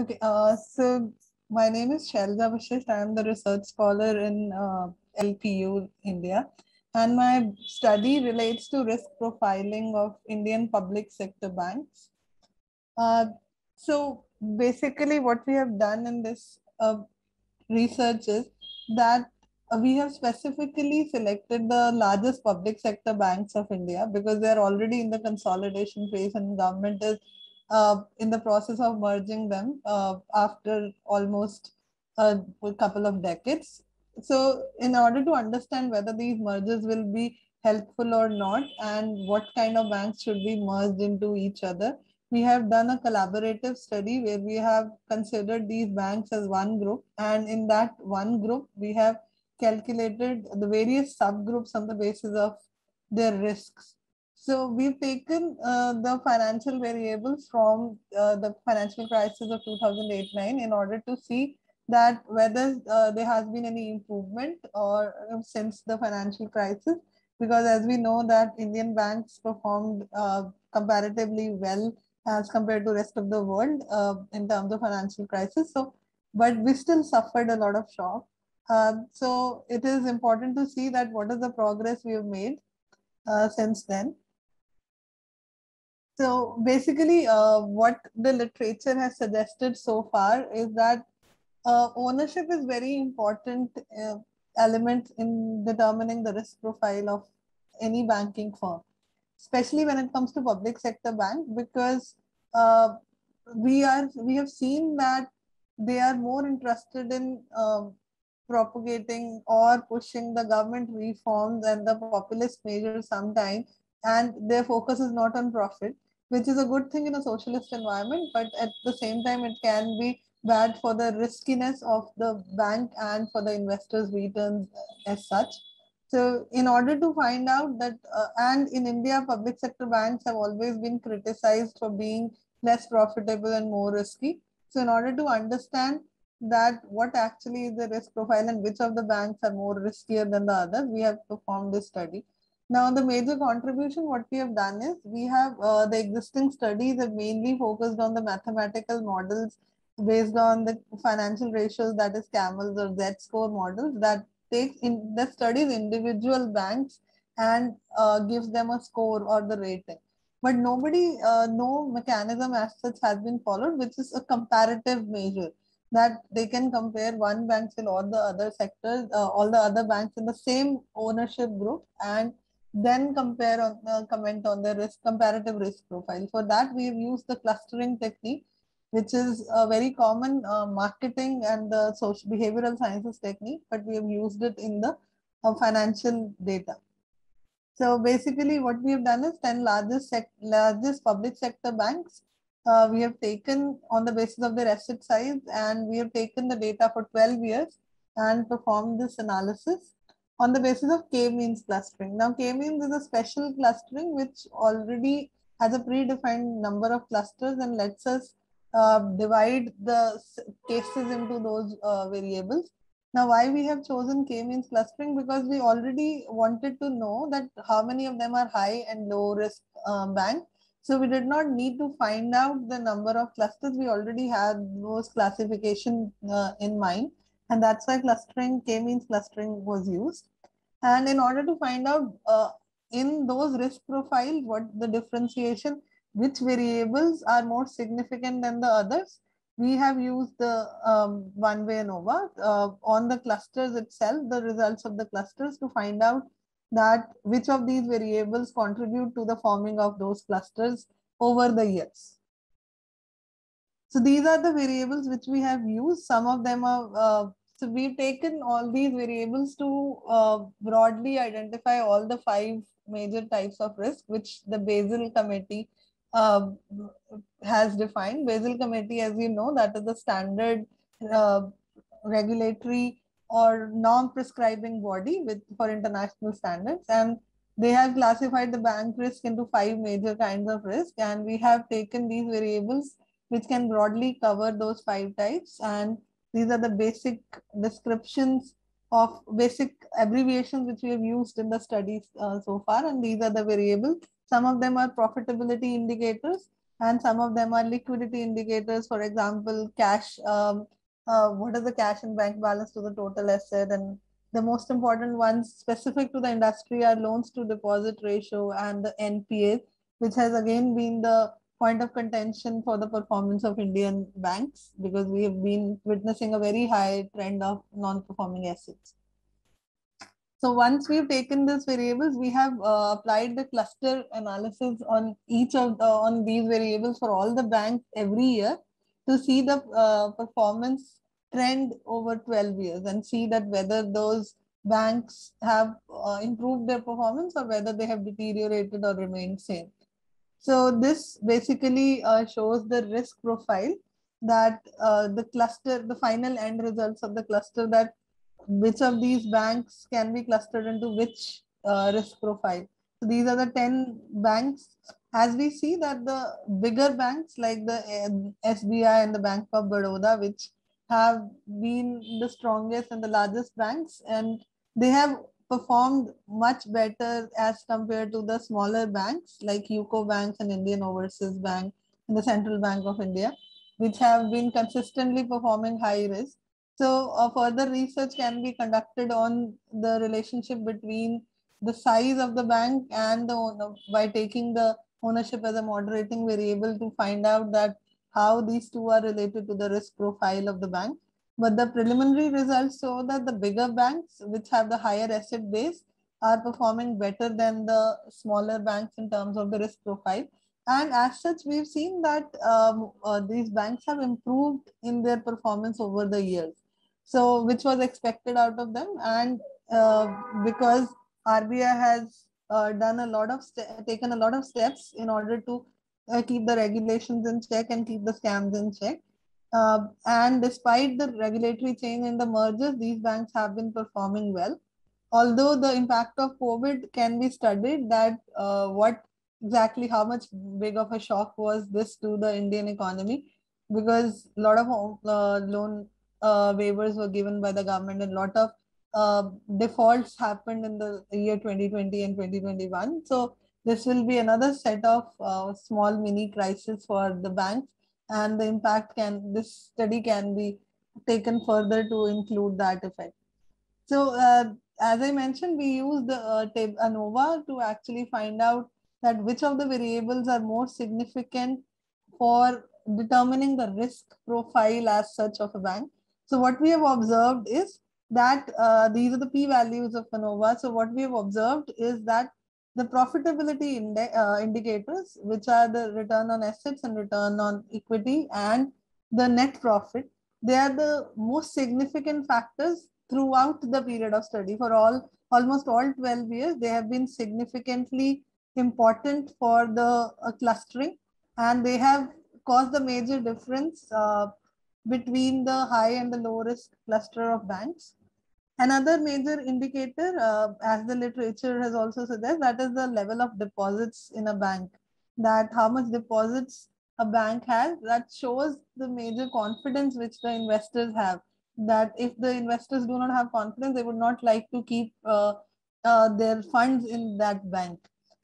Okay, uh, so my name is Shailja Vashisht. I am the research scholar in uh, LPU India, and my study relates to risk profiling of Indian public sector banks. Uh, so basically, what we have done in this uh, research is that we have specifically selected the largest public sector banks of India because they are already in the consolidation phase and government is uh, in the process of merging them uh, after almost a, a couple of decades. So in order to understand whether these mergers will be helpful or not and what kind of banks should be merged into each other, we have done a collaborative study where we have considered these banks as one group and in that one group we have calculated the various subgroups on the basis of their risks so we've taken uh, the financial variables from uh, the financial crisis of 2008-9 in order to see that whether uh, there has been any improvement or uh, since the financial crisis, because as we know that Indian banks performed uh, comparatively well as compared to rest of the world uh, in terms of financial crisis. So, but we still suffered a lot of shock. so it is important to see that what is the progress we have made since then. So basically, uh, what the literature has suggested so far is that uh, ownership is very important uh, element in determining the risk profile of any banking firm, especially when it comes to public sector bank, because uh, we are we have seen that they are more interested in um, propagating or pushing the government reforms and the populist measures sometimes, and their focus is not on profit which is a good thing in a socialist environment, but at the same time, it can be bad for the riskiness of the bank and for the investors' returns as such. So, in order to find out that, uh, and in India, public sector banks have always been criticized for being less profitable and more risky. So, in order to understand that what actually is the risk profile and which of the banks are more riskier than the others, we have performed this study. Now, the major contribution, what we have done is we have uh, the existing studies have mainly focused on the mathematical models based on the financial ratios, that is CAMELS or Z-score models that takes in the studies individual banks and uh, gives them a score or the rating. But nobody, uh, no mechanism as such has been followed, which is a comparative measure that they can compare one bank with all the other sectors, uh, all the other banks in the same ownership group and then compare on uh, comment on the risk comparative risk profile. For that, we've used the clustering technique, which is a very common uh, marketing and the social behavioral sciences technique, but we have used it in the uh, financial data. So basically, what we have done is 10 largest largest public sector banks. Uh, we have taken on the basis of their asset size, and we have taken the data for 12 years and performed this analysis on the basis of k-means clustering. Now, k-means is a special clustering which already has a predefined number of clusters and lets us uh, divide the cases into those uh, variables. Now, why we have chosen k-means clustering? Because we already wanted to know that how many of them are high and low risk uh, bank. So we did not need to find out the number of clusters. We already had those classification uh, in mind. And that's why clustering, k-means clustering was used. And in order to find out uh, in those risk profiles, what the differentiation, which variables are more significant than the others, we have used the um, one-way ANOVA uh, on the clusters itself, the results of the clusters to find out that which of these variables contribute to the forming of those clusters over the years. So these are the variables which we have used. Some of them are uh, so we've taken all these variables to uh, broadly identify all the five major types of risk, which the Basel Committee uh, has defined. Basel Committee, as you know, that is the standard uh, regulatory or non-prescribing body with for international standards. And they have classified the bank risk into five major kinds of risk. And we have taken these variables which can broadly cover those five types and these are the basic descriptions of basic abbreviations which we have used in the studies uh, so far. And these are the variables. Some of them are profitability indicators. and some of them are liquidity indicators. For example, cash, um, uh, what is the cash and bank balance to the total asset? And the most important ones specific to the industry are loans to deposit ratio and the NPA, which has again been the point of contention for the performance of Indian banks because we have been witnessing a very high trend of non-performing assets. So once we've taken these variables, we have uh, applied the cluster analysis on each of the, on these variables for all the banks every year to see the uh, performance trend over 12 years and see that whether those banks have uh, improved their performance or whether they have deteriorated or remained same. So this basically uh, shows the risk profile that uh, the cluster, the final end results of the cluster that which of these banks can be clustered into which uh, risk profile. So these are the 10 banks. As we see that the bigger banks like the SBI and the Bank of Baroda, which have been the strongest and the largest banks, and they have performed much better as compared to the smaller banks like UCO banks and Indian Overseas Bank and the Central Bank of India, which have been consistently performing high risk. So uh, further research can be conducted on the relationship between the size of the bank and the owner by taking the ownership as a moderating variable to find out that how these two are related to the risk profile of the bank. But the preliminary results show that the bigger banks, which have the higher asset base, are performing better than the smaller banks in terms of the risk profile. And as such, we've seen that um, uh, these banks have improved in their performance over the years so which was expected out of them and uh, because RBI has uh, done a lot of taken a lot of steps in order to uh, keep the regulations in check and keep the scams in check. Uh, and despite the regulatory change in the mergers, these banks have been performing well. Although the impact of COVID can be studied, that uh, what exactly how much big of a shock was this to the Indian economy, because a lot of uh, loan uh, waivers were given by the government and a lot of uh, defaults happened in the year 2020 and 2021. So this will be another set of uh, small mini crisis for the banks and the impact can, this study can be taken further to include that effect. So uh, as I mentioned, we use the uh, ANOVA to actually find out that which of the variables are more significant for determining the risk profile as such of a bank. So what we have observed is that uh, these are the p-values of ANOVA. So what we have observed is that the profitability indi uh, indicators, which are the return on assets and return on equity and the net profit, they are the most significant factors throughout the period of study. For all almost all 12 years, they have been significantly important for the uh, clustering and they have caused the major difference uh, between the high and the low risk cluster of banks. Another major indicator, uh, as the literature has also suggested, that is the level of deposits in a bank. That how much deposits a bank has, that shows the major confidence which the investors have. That if the investors do not have confidence, they would not like to keep uh, uh, their funds in that bank.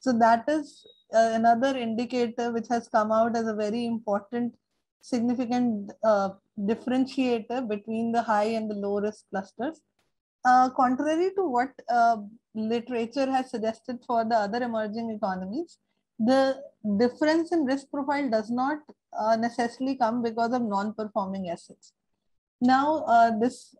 So that is uh, another indicator which has come out as a very important significant uh, differentiator between the high and the low risk clusters. Uh, contrary to what uh, literature has suggested for the other emerging economies, the difference in risk profile does not uh, necessarily come because of non-performing assets. Now, uh, this,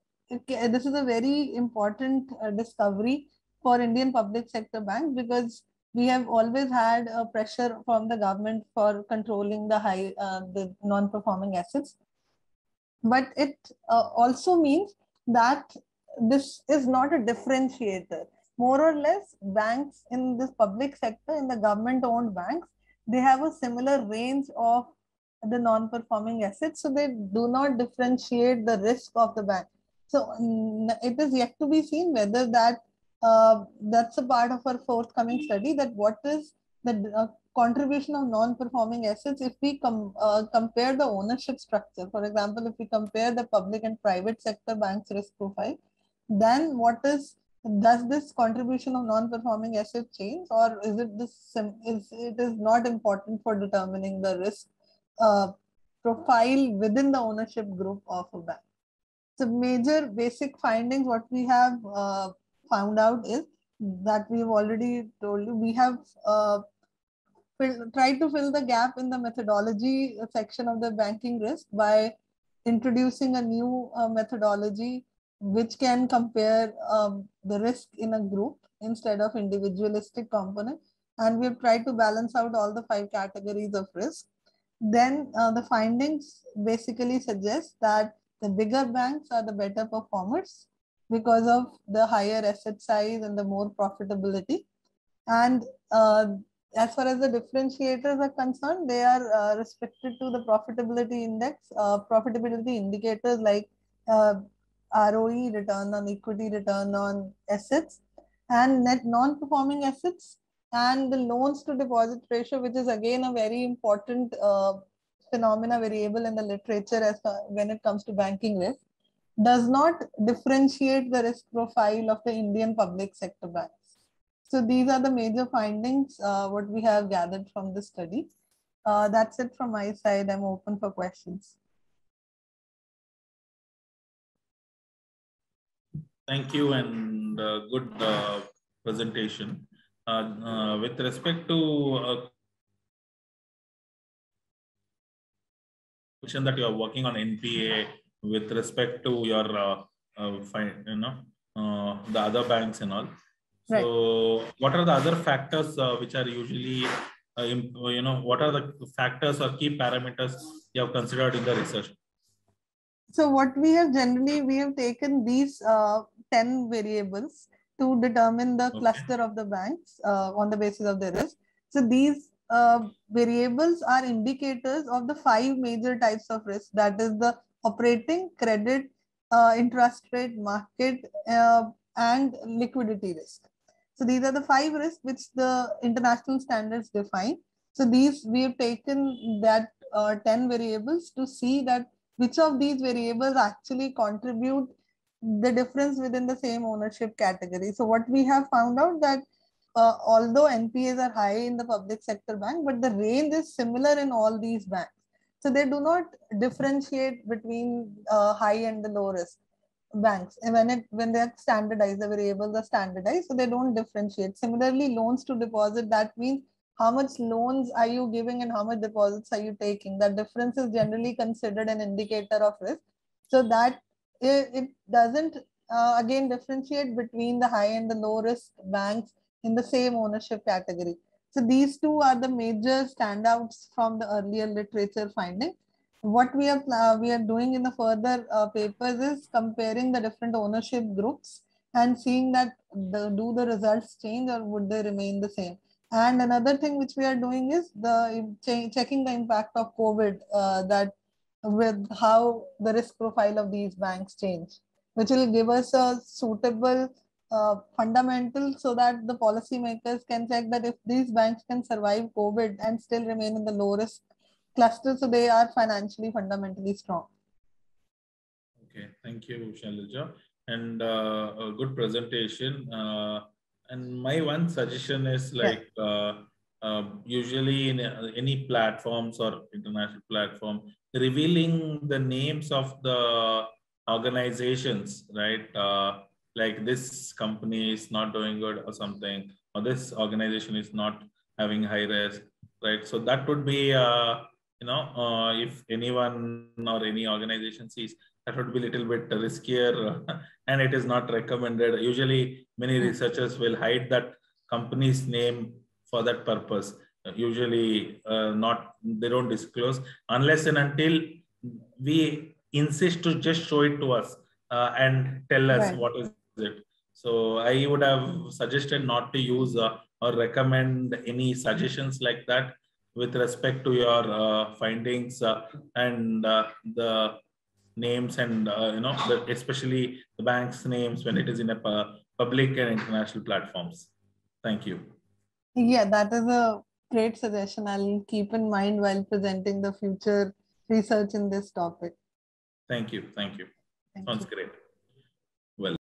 this is a very important uh, discovery for Indian public sector banks because we have always had a pressure from the government for controlling the high, uh, the non-performing assets. But it also means that this is not a differentiator. More or less, banks in this public sector, in the government-owned banks, they have a similar range of the non-performing assets. So they do not differentiate the risk of the bank. So it is yet to be seen whether that uh, that's a part of our forthcoming study that what is the uh, contribution of non-performing assets if we com uh, compare the ownership structure. For example, if we compare the public and private sector banks risk profile, then what is does this contribution of non-performing assets change or is it this is it is not important for determining the risk uh, profile within the ownership group of a bank? So major basic findings what we have uh, found out is that we've already told you we have uh, tried to fill the gap in the methodology section of the banking risk by introducing a new uh, methodology which can compare um, the risk in a group instead of individualistic component. And we've tried to balance out all the five categories of risk. Then uh, the findings basically suggest that the bigger banks are the better performers because of the higher asset size and the more profitability. And uh, as far as the differentiators are concerned, they are uh, restricted to the profitability index, uh, profitability indicators like uh, ROE, return on equity, return on assets, and net non-performing assets, and the loans to deposit ratio, which is again a very important uh, phenomena variable in the literature as when it comes to banking risk, does not differentiate the risk profile of the Indian public sector banks. So these are the major findings, uh, what we have gathered from the study. Uh, that's it from my side. I'm open for questions. Thank you and uh, good uh, presentation. Uh, uh, with respect to question that you are working on NPA with respect to your fine, you know the other banks and all. Right. So, what are the other factors uh, which are usually, uh, you know, what are the factors or key parameters you have considered in the research? So, what we have generally, we have taken these uh, 10 variables to determine the okay. cluster of the banks uh, on the basis of the risk. So these uh, variables are indicators of the five major types of risk. That is the operating, credit, uh, interest rate, market, uh, and liquidity risk. So these are the five risks which the international standards define. So these we have taken that uh, 10 variables to see that which of these variables actually contribute the difference within the same ownership category. So what we have found out that uh, although NPAs are high in the public sector bank, but the range is similar in all these banks. So they do not differentiate between uh, high and the low risk banks. And when it when they are standardized, the variables are standardized, so they don't differentiate. Similarly, loans to deposit, that means how much loans are you giving and how much deposits are you taking? That difference is generally considered an indicator of risk. So that it, it doesn't uh, again differentiate between the high and the low risk banks in the same ownership category. So these two are the major standouts from the earlier literature finding. What we are uh, we are doing in the further uh, papers is comparing the different ownership groups and seeing that the, do the results change or would they remain the same. And another thing which we are doing is the checking the impact of COVID uh, that with how the risk profile of these banks change, which will give us a suitable uh, fundamental so that the policymakers can check that if these banks can survive COVID and still remain in the low risk cluster, so they are financially fundamentally strong. Okay, thank you, Shailaja. And uh, a good presentation. Uh, and my one suggestion is like yeah. Uh, uh, usually in any platforms or international platform, revealing the names of the organizations, right? Uh, like this company is not doing good or something, or this organization is not having high risk, right? So that would be, uh, you know, uh, if anyone or any organization sees that would be a little bit riskier and it is not recommended. Usually many hmm. researchers will hide that company's name for that purpose usually uh, not they don't disclose unless and until we insist to just show it to us uh, and tell us right. what is it so i would have suggested not to use uh, or recommend any suggestions like that with respect to your uh, findings uh, and uh, the names and uh, you know the, especially the bank's names when it is in a public and international platforms thank you yeah that is a great suggestion. I'll keep in mind while presenting the future research in this topic. Thank you. Thank you. Thank Sounds you. great.